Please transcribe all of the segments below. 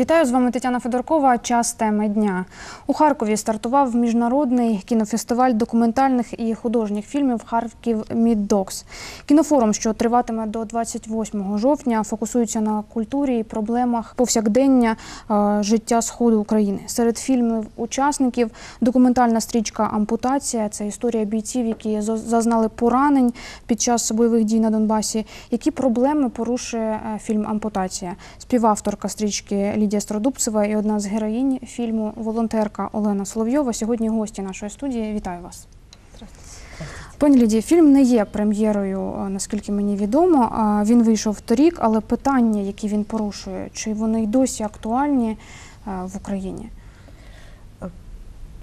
Вітаю з вами Тетяна Федоркова. Час теми дня у Харкові стартував міжнародний кінофестиваль документальних і художніх фільмів Харків Міддокс. Кінофорум, що триватиме до 28 жовтня, фокусується на культурі і проблемах повсякдення життя сходу України. Серед фільмів учасників документальна стрічка Ампутація це історія бійців, які зазнали поранень під час бойових дій на Донбасі. Які проблеми порушує е, фільм Ампутація? Співавторка стрічки Лідія Стародубцева і одна з героїнь фільму волонтерка Олена Соловйова. Сьогодні гості нашої студії. Вітаю вас. Пані Лідія, фільм не є прем'єрою, е, наскільки мені відомо. Він вийшов торік, але питання, які він порушує, чи вони й досі актуальні е, в Україні?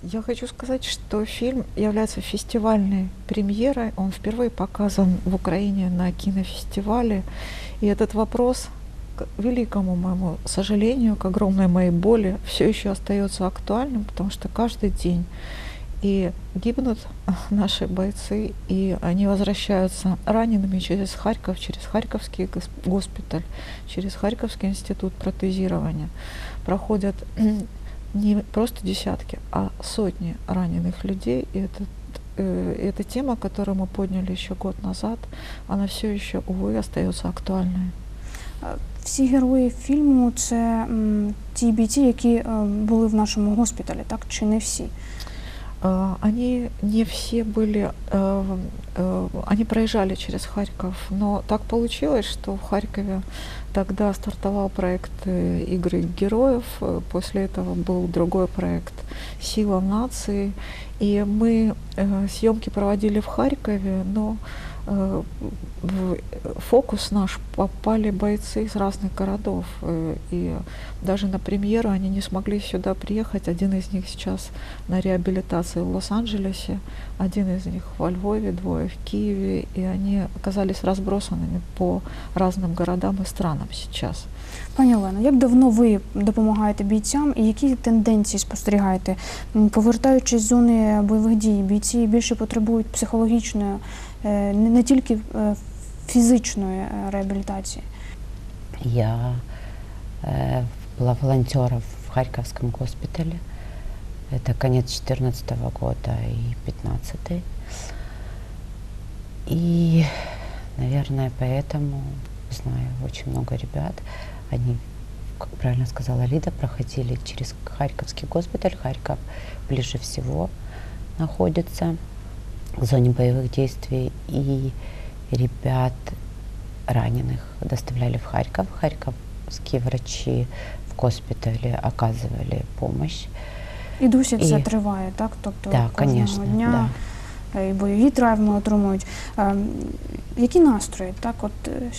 Я хочу сказать, что фильм является фестивальной премьерой. Он впервые показан в Украине на кинофестивале. И этот вопрос, к великому моему сожалению, к огромной моей боли, все еще остается актуальным, потому что каждый день и гибнут наши бойцы, и они возвращаются ранеными через Харьков, через Харьковский гос- госпиталь, через Харьковский институт протезирования. Проходят не просто десятки, а сотни раненых людей. И это, э, эта тема, которую мы подняли еще год назад, она все еще, увы, остается актуальной Всі герої фільму це м, ті бійці, які е, були в нашому госпіталі, так чи не всі? А, Они не все были, э, э, они проезжали через Харьков, но так получилось, что в Харькове тогда стартовал проект э, «Игры героев», э, после этого был другой проект «Сила нации», и мы э, съемки проводили в Харькове, но э, в фокус наш попали бойцы из разных городов, э, и даже на премьеру они не смогли сюда приехать. Один из них сейчас на реабилитации в Лос-Анджелесе, один из них во Львове, двое в Киеве, и они оказались разбросанными по разным городам и странам сейчас. Пані Олено, як давно ви допомагаєте бійцям і які тенденції спостерігаєте? М, Повертаючись з зони бойових дій, бійці більше потребують психологічної, е, не не тільки е, фізичної е, реабілітації. Я э, была волонтером в Харьковском госпитале. Это конец 2014 года и 15 И, наверное, поэтому знаю очень много ребят. Они, как правильно сказала Лида, проходили через Харьковский госпиталь. Харьков ближе всего находится к зоне боевых действий. И ребят раненых доставляли в Харьков. Харьковские врачи в госпитале оказывали помощь. І досі це І- триває, так? Тобто да, кожного конечно, дня е, і бойові травми отримують. Ем, Які настрої? Так, от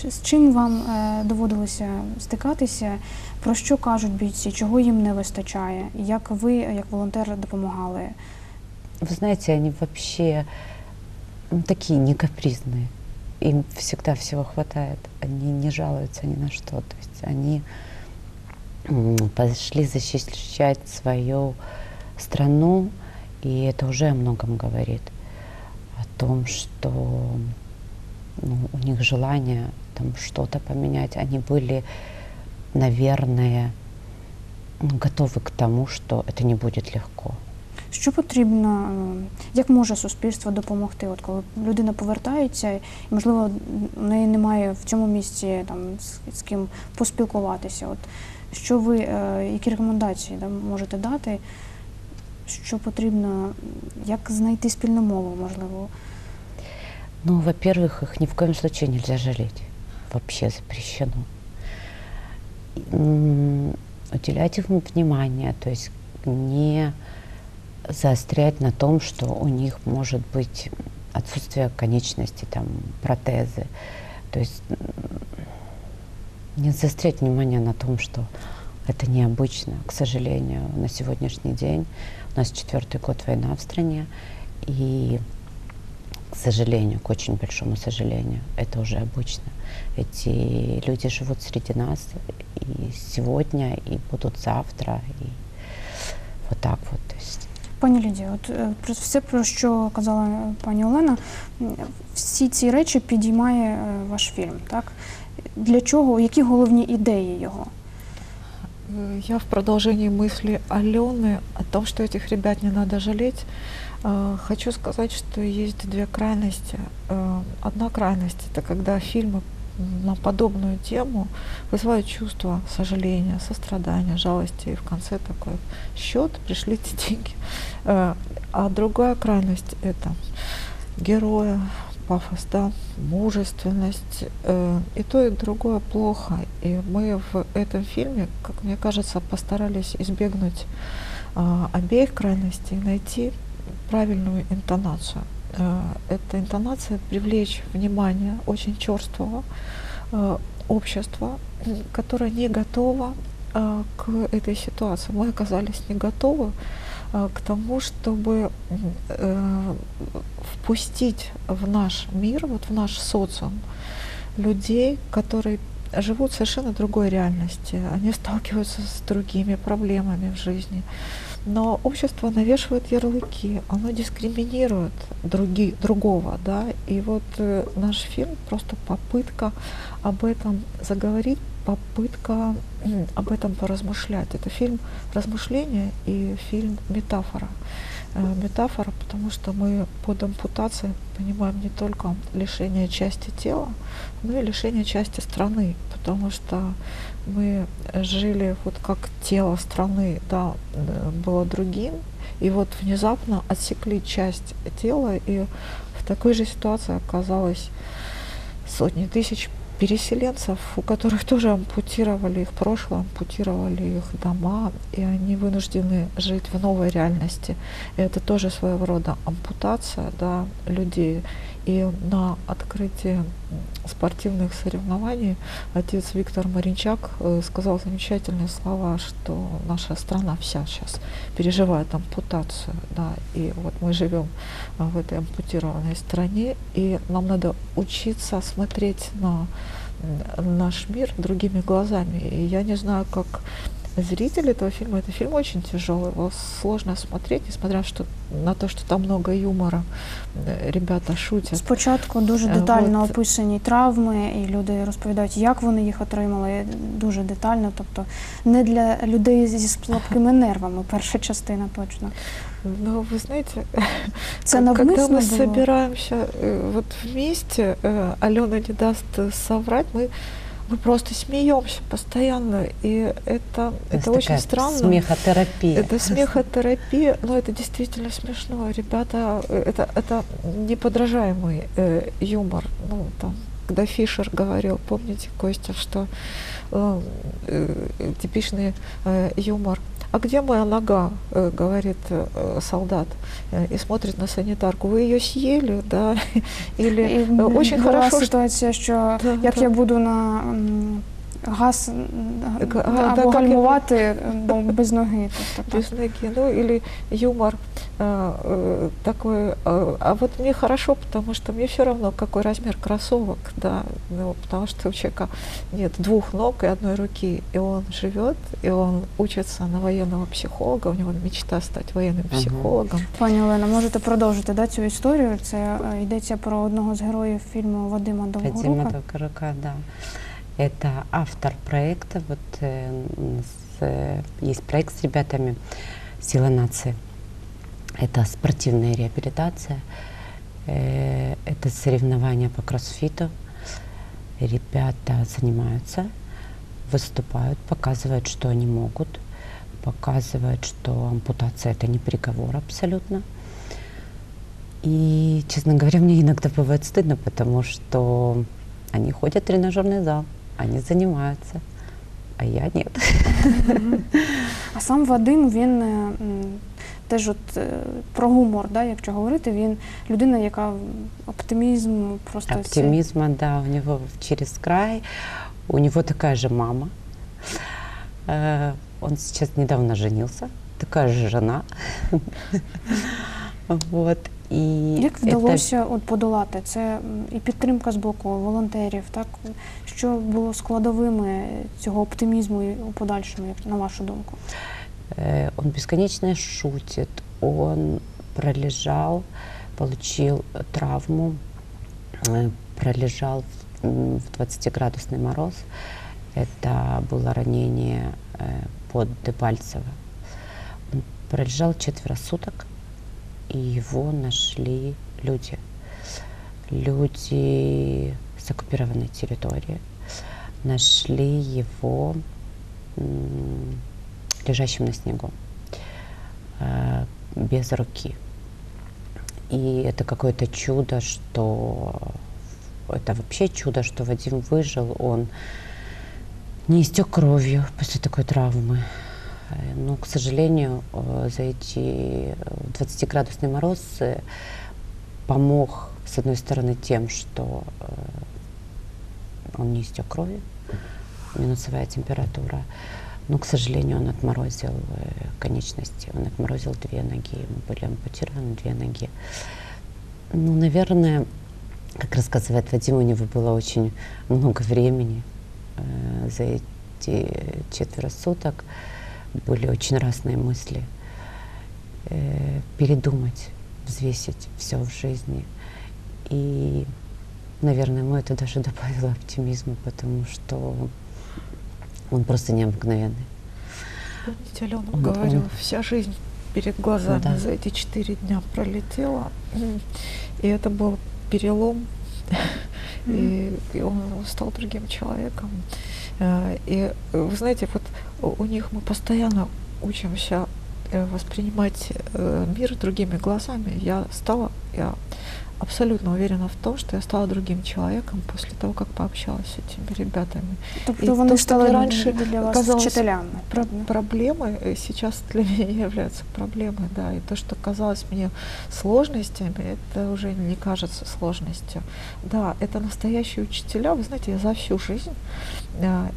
е, з чим вам е, доводилося стикатися? Про що кажуть бійці? Чого їм не вистачає? Як ви, як волонтер, допомагали? Вы знаете, они вообще ну, такие не капризные. Им всегда всего хватает. Они не жалуются ни на что. То есть они м, пошли защищать свою страну, и это уже о многом говорит. О том, что ну, у них желание там что-то поменять. Они были, наверное, ну, готовы к тому, что это не будет легко. Що потрібно, е, як може суспільство допомогти? От коли людина повертається, і можливо у неї немає в цьому місці там з, з ким поспілкуватися. От що ви, е, які рекомендації да, можете дати? Що потрібно, як знайти спільну мову, можливо? Ну, во-первых, их ни в коем случае нельзя жалеть. Вообще запрещено. Уделять им внимание, то есть не заострять на том, что у них может быть отсутствие конечности, там, протезы. То есть не заострять внимание на том, что это необычно. К сожалению, на сегодняшний день у нас четвертый год война в стране, и к сожалению, к очень большому сожалению, это уже обычно. Эти люди живут среди нас и сегодня, и будут завтра, и вот так вот. То есть Пані Лідія, от е, про все, про що казала е, пані Олена, м, всі ці речі підіймає е, ваш фільм, так? Для чого, які головні ідеї його? Э, Я в продолжении мысли Алены о том, что этих ребят не надо жалеть, э, хочу сказать, что есть две крайности. Э, Одна крайность – это когда фильмы на подобную тему вызывают чувство сожаления, сострадания, жалости, и в конце такой счет, пришлите деньги. А другая крайность – это героя, пафос, да, мужественность. э, И то, и другое плохо. И мы в этом фильме, как мне кажется, постарались избегнуть а, обеих крайностей, найти правильную интонацию. Э, Эта интонация привлечь внимание очень черствого э, общества, которое не готово э, к этой ситуации. Мы оказались не готовы к тому, чтобы э, впустить в наш мир, вот в наш социум людей, которые живут в совершенно другой реальности. Они сталкиваются с другими проблемами в жизни. Но общество навешивает ярлыки, оно дискриминирует други, другого, да, и вот э, наш фильм просто попытка об этом заговорить, попытка об этом поразмышлять. Это фильм размышления и фильм метафора. Э, метафора, потому что мы под ампутацией понимаем не только лишение части тела, но и лишение части страны, потому что мы жили вот как тело страны, да, э, было другим, и вот внезапно отсекли часть тела, и в такой же ситуации оказалось сотни тысяч переселенцев, у которых тоже ампутировали их прошлое, ампутировали их дома, и они вынуждены жить в новой реальности. И это тоже своего рода ампутация да, людей. И на открытии спортивных соревнований отец Виктор Маринчак э, сказал замечательные слова, что наша страна вся сейчас переживает ампутацию. Да, и вот мы живем а, в этой ампутированной стране, и нам надо учиться смотреть на наш мир другими глазами. И я не знаю, как зритель этого фильма, это фильм очень тяжелый, его сложно смотреть, несмотря что, на то, что там много юмора, э, ребята шутят. Спочатку дуже Е, детально от- описані травми, і люди розповідають, як вони їх отримали. Дуже детально. Тобто не для людей зі слабкими нервами. Перша частина точно. Но вы знаете, Це К- Когда навмисно мы було? собираемся э, вот вместе, э, Алена не даст э, соврать, мы, Мы просто смеемся постоянно, и это, То есть это очень странно. Смехотерапия. Это смехотерапия, но это действительно смешно. Ребята, это, это неподражаемый э, юмор. Ну, там, когда Фишер говорил, помните, Костя, что э, э, типичный э, юмор. А где моя нога, э, говорит э, солдат, э, и смотрит на санитарку. Вы ее съели, да? Или очень хорошо, что ситуація, що як я буду на газ м, Г- а, да, або як я- гальмувати, бо без ноги. Тобто, так. без ноги. Ну или юмор э, э, такой. э, а вот мне хорошо, потому что мне все равно, какой размер кроссовок, да, ну, потому что у человека нет двух ног и одной руки, и он живет, и он учится на военного психолога, у него мечта стать военным Мгм. психологом. Пані Олена, можете продовжити да, цю історію? Це е, йдеться про одного з героїв фільму Вадима Вадима Довгорука. Довгорука, да. Это автор проекта. Вот э, нас э, есть проект с ребятами «Сила нации». Это спортивная реабилитация. Э, это соревнования по кроссфиту. Ребята занимаются, выступают, показывают, что они могут, показывают, что ампутация это не приговор абсолютно. И, честно говоря, мне иногда бывает стыдно, потому что они ходят в тренажерный зал, они занимаются, а я нет. А сам Вадим, він е, теж от е, про гумор, да, якщо говорити, він людина, яка оптимізм просто Оптимизма, да, у него через край. У него такая же мама. Э, Он сейчас недавно женился, такая же жена. Вот. И Як это вдалося от подолати це м, і підтримка з боку волонтерів, так що було складовими цього оптимізму і у подальшому, як на вашу думку? Э, Он бесконечно шутит, он пролежал, получил травму, э, пролежал в м, в 20-градусный мороз. Это было ранение э, под Дебальцево. Он пролежал четверо суток, И его нашли люди. Люди с оккупированной территории нашли его лежащим на снегу, э, без руки. И это какое-то чудо, что это вообще чудо, что Вадим выжил. Он не истек кровью после такой травмы. Э, Но, к сожалению, э, за эти 20-градусный мороз э, помог, с одной стороны, тем, что э, он не истек кровью, минусовая температура. Но, к сожалению, он отморозил э, конечности, он отморозил две ноги, ему были ампутированы две ноги. Ну, наверное, как рассказывает Вадим, у него было очень много времени э, за эти четверо суток. Были очень разные мысли. Э, передумать, взвесить все в жизни. И, наверное, ему это даже добавило оптимизма, потому что он просто необыкновенный. Помните, Алена Он- говорила, он- вся жизнь перед глазами Да. за эти четыре дня пролетела. И это был перелом, и, и он стал другим человеком. Э, И э, вы знаете, вот у- них мы постоянно учимся э, воспринимать мир другими глазами. Я стала, я абсолютно уверена в том, что я стала другим человеком после того, как пообщалась с этими ребятами. Тобто вони то, стали ти раніше для вас казалось вчителями. Про- проблемы э, сейчас для меня являются проблемой, да, и то, что казалось мне сложностями, это уже не кажется сложностью. Да, это настоящие учителя. Вы знаете, я за всю жизнь э,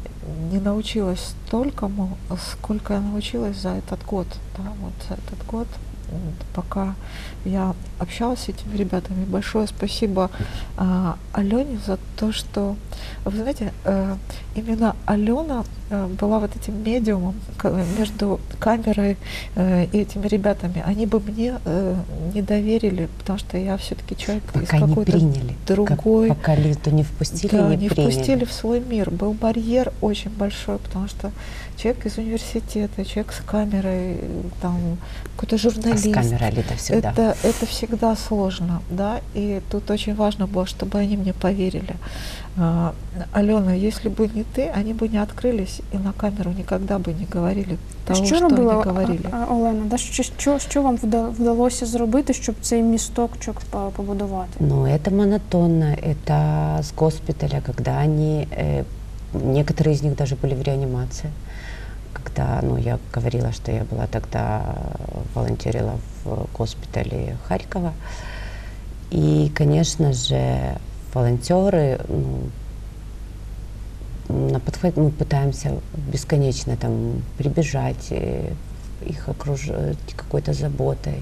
не научилась столькому, сколько я научилась за этот год. Да, вот за этот год, м, пока я общалась с этими ребятами. Большое спасибо а, Алене за то, что, вы знаете, э, именно Алена э, была вот этим медиумом между камерой э, и этими ребятами. Они бы мне э, не доверили, потому что я все-таки человек из Пока не какой-то другой Как, пока Лизу не впустили, да, не, не приняли. впустили в свой мир. Был барьер очень большой, потому что человек из университета, человек с камерой, там какой-то А с журналист. камерой Лита всегда. Это, это всегда сложно, да, и тут очень важно было, чтобы они мне поверили. А, Алена, если бы не ты, они бы не открылись и на камеру никогда бы не говорили того, що что робила они говорили. а, а, Олена? Да, що, що, що вам вда- вдалося зробити, щоб цей місточок по- побудувати? Ну, это монотонно, это с госпиталя, когда они, э, некоторые из них даже были в реанимации, когда, ну, я говорила, что я была тогда, э, волонтерила в госпитале Харькова, и, конечно же, волонтеры, ну, на подхват мы пытаемся бесконечно там прибежать, э, их окружить какой-то заботой.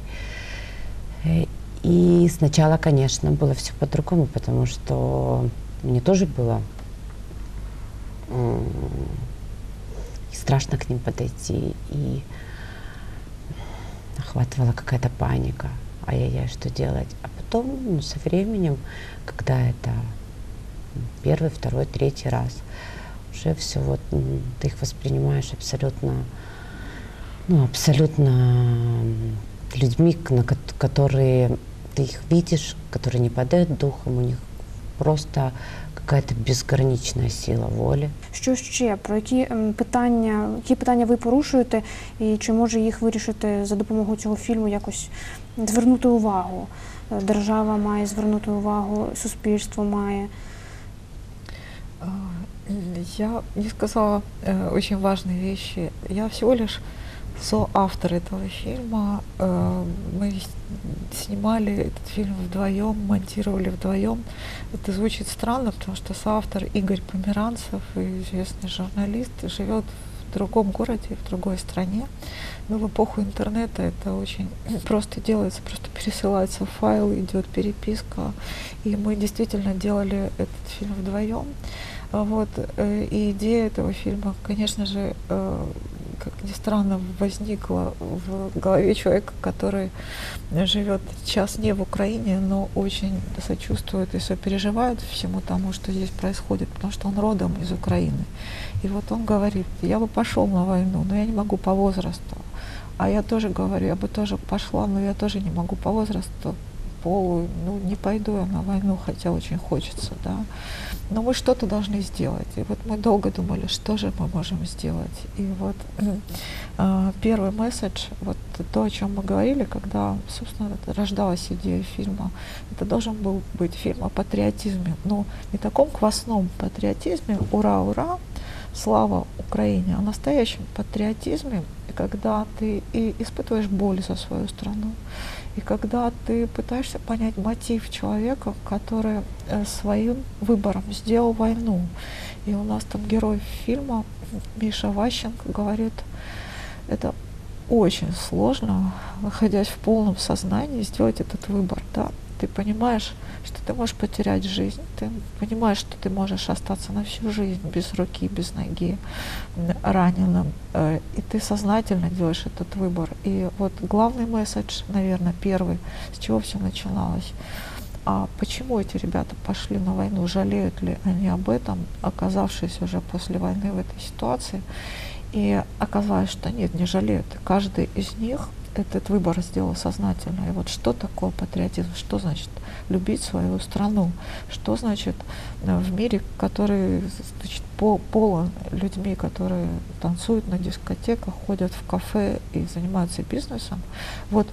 И сначала, конечно, было все по-другому, потому что мне тоже было и страшно к ним подойти, и охватывала какая-то паника. Ай-яй-яй, что делать? А потом, ну, со временем, когда это первый, второй, третий раз, уже все вот ты их воспринимаешь абсолютно, ну, абсолютно людьми, на кот- которые ты их видишь, которые не падают духом, у них просто какая-то безграничная сила воли. Що ще про які питання, які питання ви порушуєте, і чи може їх вирішити за допомогою цього фільму якось звернути увагу? Е, Держава має звернути увагу, суспільство має. Я не сказала э, очень важные вещи. Я всего лишь соавтор этого фильма. Э, мы снимали этот фильм вдвоем, монтировали вдвоем. Это звучит странно, потому что соавтор Игорь Померанцев, известный журналист, живет в другом городе, в другой стране. Но в эпоху интернета это очень просто делается, просто пересылается файл, идет переписка. И мы действительно делали этот фильм вдвоем. Вот, э, и идея этого фильма, конечно же, э, как ни странно, возникло в голове человека, который живет сейчас не в Украине, но очень сочувствует и сопереживает всему тому, что здесь происходит, потому что он родом из Украины. И вот он говорит, я бы пошел на войну, но я не могу по возрасту. А я тоже говорю, я бы тоже пошла, но я тоже не могу по возрасту, полу, ну не пойду я на войну, хотя очень хочется, да. Но мы что-то должны сделать. И вот мы долго думали, что же мы можем сделать. И вот э, первый месседж, вот то, о чем мы говорили, когда, собственно, рождалась идея фильма, это должен был быть фильм о патриотизме, но не таком квасном патриотизме, ура, ура, слава Украине, о настоящем патриотизме, когда ты и испытываешь боль за свою страну, и когда ты пытаешься понять мотив человека, который э, своим выбором сделал войну. И у нас там герой фильма Миша Ващенко говорит, это очень сложно, находясь в полном сознании, сделать этот выбор. Да? Ты понимаешь, что ты можешь потерять жизнь, ты понимаешь, что ты можешь остаться на всю жизнь без руки, без ноги, раненым, э, и ты сознательно делаешь этот выбор. И вот главный месседж, наверное, первый, с чего все начиналось, а почему эти ребята пошли на войну, жалеют ли они об этом, оказавшись уже после войны в этой ситуации. И оказалось, что нет, не жалеют. Каждый из них этот выбор сделал сознательно. И вот что такое патриотизм? Что значит любить свою страну? Что значит э, в мире, который значит, по, полон людьми, которые танцуют на дискотеках, ходят в кафе и занимаются бизнесом, вот,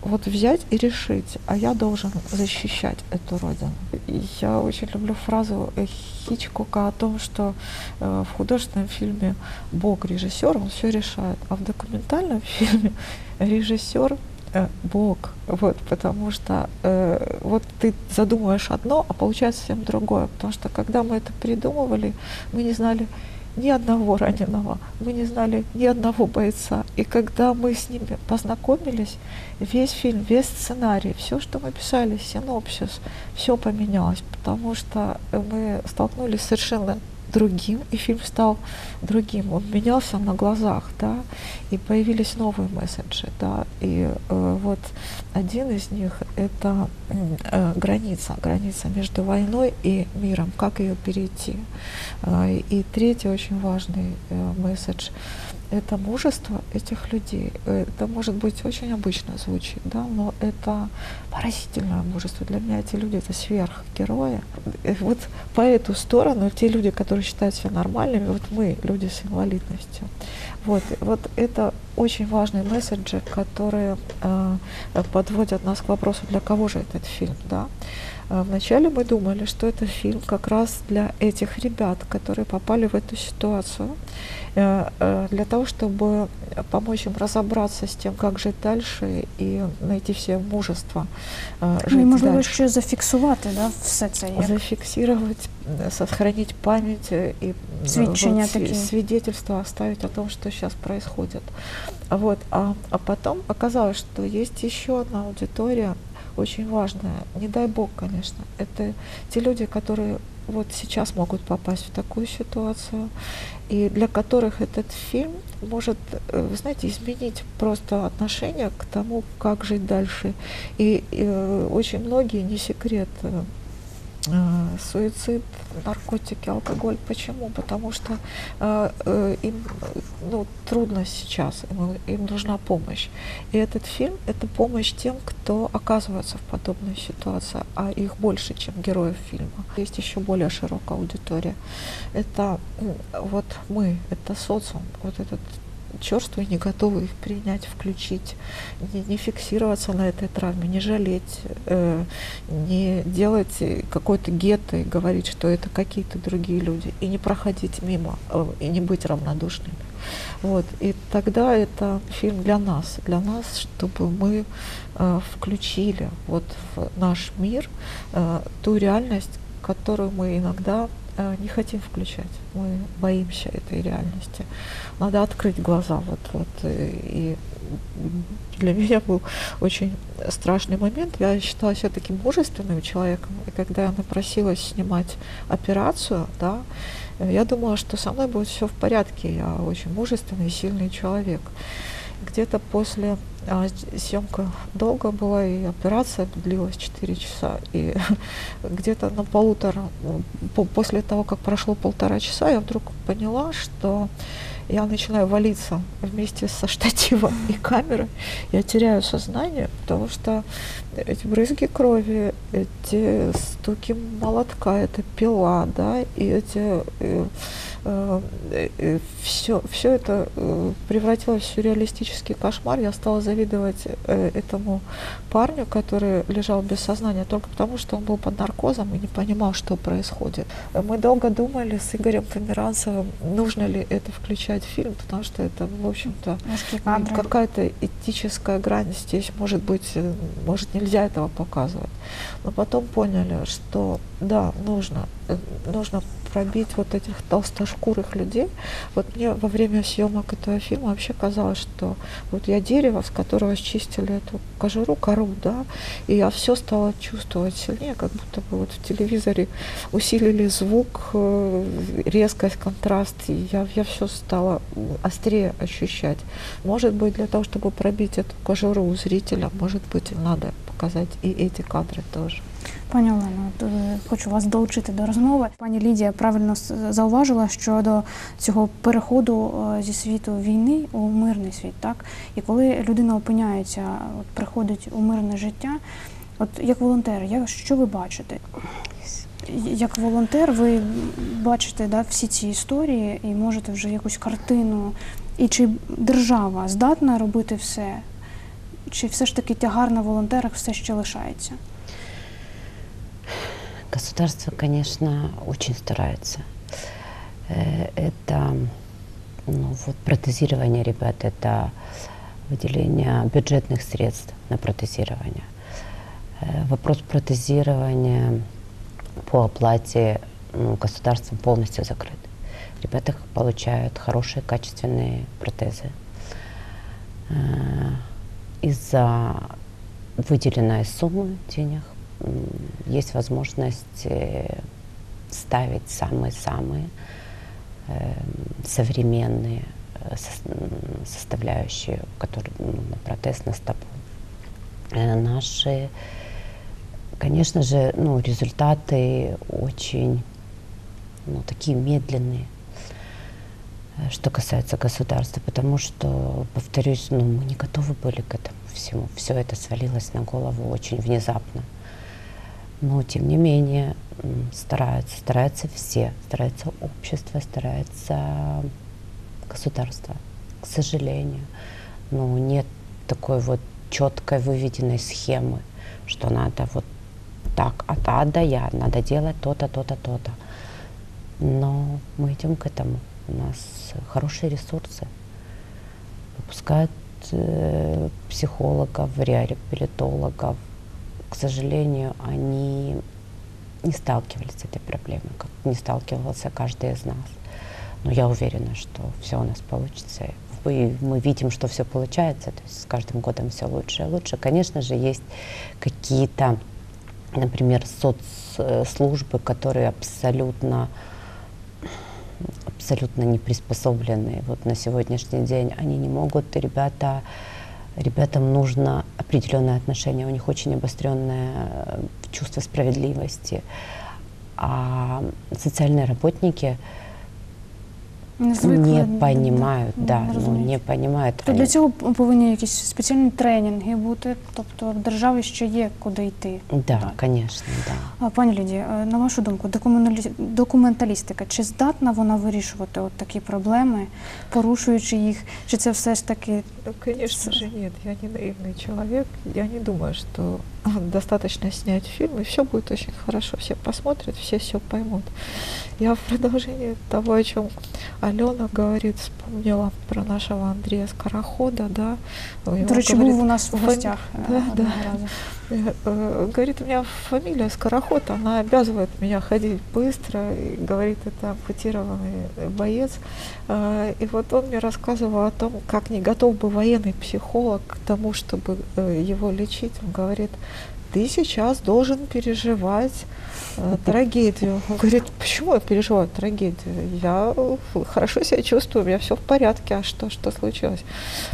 вот взять и решить, а я должен защищать эту родину. Я очень люблю фразу Хичкока о том, что э, в художественном фильме Бог режиссер, он все решает, а в документальном фильме режиссер э, Бог, вот, потому что э, вот ты задумываешь одно, а получается совсем другое, потому что когда мы это придумывали, мы не знали ни одного раненого, мы не знали ни одного бойца, и когда мы с ними познакомились, весь фильм, весь сценарий, все, что мы писали, синопсис, все поменялось, потому что мы столкнулись совершенно другим, и фильм стал другим. Он менялся на глазах, да, и появились новые месседжи, да, и э, вот один из них это э, граница, граница между войной и миром, как ее перейти. Э, и третий очень важный э, месседж это мужество этих людей. Это может быть очень обычно звучит, да, но это поразительное мужество. Для меня эти люди это сверхгерои. И вот по эту сторону те люди, которые считают себя нормальными, вот мы, люди с инвалидностью. Вот, вот это очень важные месседжи, которые э, подводят нас к вопросу, для кого же этот фильм, да. А вначале мы думали, что это фильм как раз для этих ребят, которые попали в эту ситуацию, э, э, для того, чтобы помочь им разобраться з тим, як жити далі і знайти все мужество. Э, жити ну, і можливо, дальше. ще зафіксувати да, все це. Як? Зафиксировать, сохранить память и Сведчения вот, такие. свидетельства оставить о том, что сейчас происходит. Вот. А, а потом оказалось, что есть еще одна аудитория, очень важное, не дай бог, конечно, это те люди, которые вот сейчас могут попасть в такую ситуацию, и для которых этот фильм может, э, вы знаете, изменить просто отношение к тому, как жить дальше. И, и э, очень многие, не секрет, э, суицид, наркотики, алкоголь. Почему? Потому что э, э, им ну, трудно сейчас, им, им нужна помощь. И этот фильм — это помощь тем, кто оказывается в подобной ситуации, а их больше, чем героев фильма. Есть еще более широкая аудитория. Это вот мы, это социум, вот этот черствые, не готовы их принять, включить, не, не фиксироваться на этой травме, не жалеть, э, не делать какой-то гетто и говорить, что это какие-то другие люди, и не проходить мимо, э, и не быть равнодушными. Вот. И тогда это фильм для нас, для нас, чтобы мы э, включили вот в наш мир э, ту реальность, которую мы иногда не хотим включать. Мы боимся этой реальности. Надо открыть глаза. Вот, вот, э, и для меня был очень страшный момент. Я считала себя таким мужественным человеком, и когда я напросилась снимать операцию, да, я думала, что со мной будет все в порядке. Я очень мужественный, сильный человек. Где-то после а, съемка долго была, и операция длилась 4 часа. И где-то на полутора, по, после того, как прошло полтора часа, я вдруг поняла, что я начинаю валиться вместе со штативом и камерой. Я теряю сознание, потому что эти брызги крови, эти стуки молотка, это пила, да, и эти э, все, э, все это э, превратилось в сюрреалистический кошмар. Я стала завидовать э, этому парню, который лежал без сознания только потому, что он был под наркозом и не понимал, что происходит. Мы долго думали с Игорем Померанцевым, нужно ли это включать в фильм, потому что это, в общем-то, какая-то этическая грань здесь может быть, может нельзя этого показывать. Но потом поняли, что да, нужно, нужно пробить вот этих толстошкурых людей. Вот мне во время съемок этого фильма вообще казалось, что вот я дерево, с которого счистили эту кожуру, кору, да, и я все стала чувствовать сильнее, как будто бы вот в телевизоре усилили звук, э, резкость, контраст, и я, я все стала острее ощущать. Может быть, для того, чтобы пробить эту кожуру у зрителя, может быть, надо показать и эти кадры тоже. Пані Олено, е, хочу вас долучити до розмови. Пані Лідія правильно зауважила щодо цього переходу е, зі світу війни у мирний світ. Так і коли людина опиняється, от приходить у мирне життя, от як волонтер, як що ви бачите? Як волонтер, ви бачите да, всі ці історії і можете вже якусь картину. І чи держава здатна робити все, чи все ж таки тягар на волонтерах все ще лишається? Государство, конечно, очень старается. Э, это ну, вот протезирование ребят, это выделение бюджетных средств на протезирование. Э, вопрос протезирования по оплате ну, государством полностью закрыт. Ребята получают хорошие, качественные протезы. Э, из-за выделенной суммы денег есть возможность э, ставить самые-самые э, современные э, составляющие, которые ну, протез на стопу. Наши, конечно же, ну, результаты очень ну, такие медленные, что касается государства, потому что, повторюсь, ну, мы не готовы были к этому всему. Все это свалилось на голову очень внезапно. Но, тем не менее, стараются, стараются все, старается общество, старается государство, к сожалению. Но нет такой вот четкой выведенной схемы, что надо вот так, от А до Я, надо делать то-то, то-то, то-то. Но мы идем к этому. У нас хорошие ресурсы. Выпускают э, психологов, реабилитологов, к сожалению, они не сталкивались с этой проблемой, как не сталкивался каждый из нас. Но я уверена, что все у нас получится. И мы видим, что все получается, то есть с каждым годом все лучше и лучше. Конечно же, есть какие-то, например, соцслужбы, которые абсолютно абсолютно не приспособлены вот на сегодняшний день. Они не могут, ребята, ребятам нужно определенное отношение, у них очень обостренное э, чувство справедливости. А социальные работники не, понимають, да, не, ну, не понимають. То для цього повинні якісь спеціальні тренінги бути, тобто в державі ще є куди йти. Да, звісно, да. Пані Лідія, на вашу думку, документалістика, чи здатна вона вирішувати от такі проблеми, порушуючи їх, чи це все ж таки... Ну, конечно же, нет, я не наивный человек, я не думаю, что достаточно снять фильм, и все будет очень хорошо, все посмотрят, все все поймут. Я в продолжение того, о чем Алена говорит, вспомнила про нашего Андрея Скорохода, да. Речі, був у нас в гостях. Да, да. Э, Говорит, у меня фамилия Скороход, она обязывает меня ходить быстро, и говорит, это ампутированный боец. Э, И вот он мне рассказывал о том, как не готов бы военный психолог к тому, чтобы э, его лечить. Он говорит, ты сейчас должен переживать э, трагедию. Он говорит, почему я переживаю трагедию? Я э, хорошо себя чувствую, у меня все в порядке, а что, что случилось?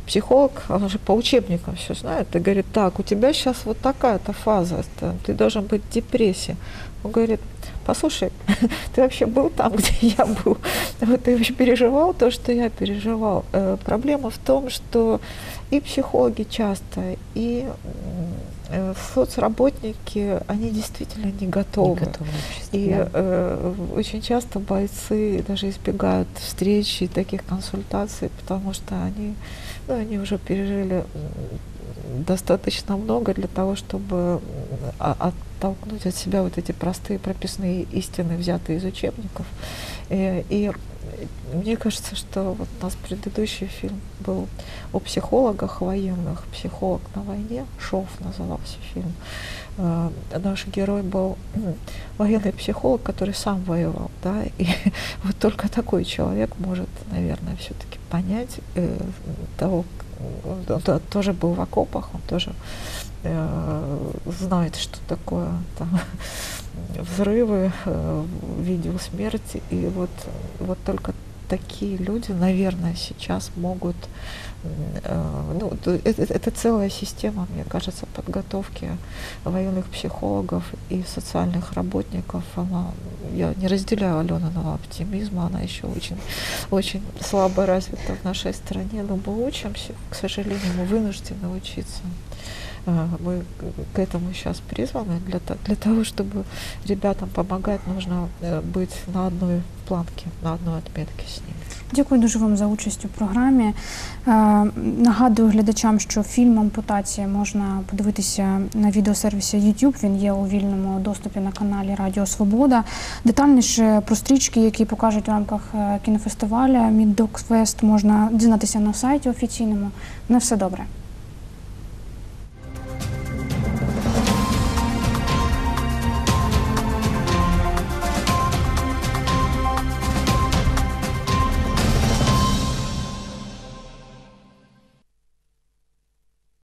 Психолог, он же по учебникам все знает, и говорит, так, у тебя сейчас вот такая-то фаза, ты должен быть в депрессии. Он говорит, послушай, ты вообще был там, где я был? Вот Ты вообще переживал то, что я переживал? Э, Проблема в том, что и психологи часто, и э, соцработники, они действительно не Не готовы. готовы обществу, И да. э, очень часто бойцы даже избегают встреч и таких консультаций, потому что они, ну, они уже пережили достаточно много для того, чтобы оттолкнуть от себя вот эти простые прописные истины, взятые из учебников. И, и мне кажется, что вот у нас предыдущий фильм был о психологах военных, психолог на войне, Шов назывался фильм. Э, Наш герой был военный психолог, который сам воевал, да, и вот только такой человек может, наверное, все-таки понять э, того, он то- тоже был в окопах, он тоже э, знает, что такое там взрывы, э, видел смерти, и вот, вот только такие люди, наверное, сейчас могут, ну, т- это, это целая система, мне кажется, подготовки военных психологов и социальных работников. Она, я не разделяю Алениного оптимизма, она еще очень, очень слабо развита в нашей стране, но мы учимся, к сожалению, мы вынуждены учиться. Э, Мы к- к этому сейчас призваны. Для, то- для того, чтобы ребятам помогать, нужно э, быть на одной планке, на одной отметке с ними. Дякую дуже вам за участь у програмі. Е, Нагадую глядачам, що фільм Ампутація можна подивитися на відеосервісі YouTube. Він є у вільному доступі на каналі Радіо Свобода. Детальніше про стрічки, які покажуть в рамках е, кінофестиваля Міддокфест, можна дізнатися на сайті офіційному. На все добре.